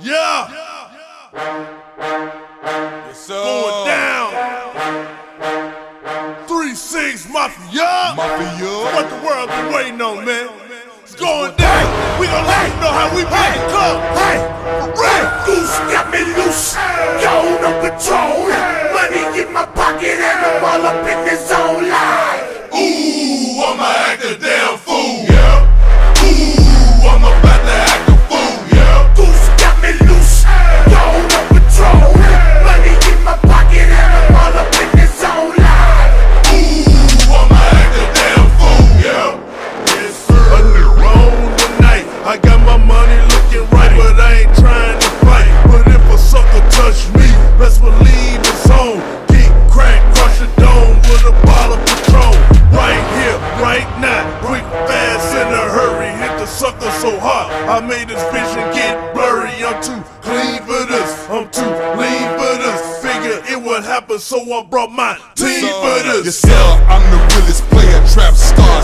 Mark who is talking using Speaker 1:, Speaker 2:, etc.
Speaker 1: Yeah.
Speaker 2: Yes, sir.
Speaker 1: Going down. Three six mafia.
Speaker 2: Mafia.
Speaker 1: What the world been waiting on, man? It's going down. We gon' let you know how we make it come.
Speaker 3: Hey,
Speaker 1: Right.
Speaker 3: goose got me loose. Yo, no control.
Speaker 1: I made his vision get blurry. I'm too clean for this, I'm too lean for this. Figure it would happen, so I brought my team for this.
Speaker 2: Sir. I'm the realest player, trap star,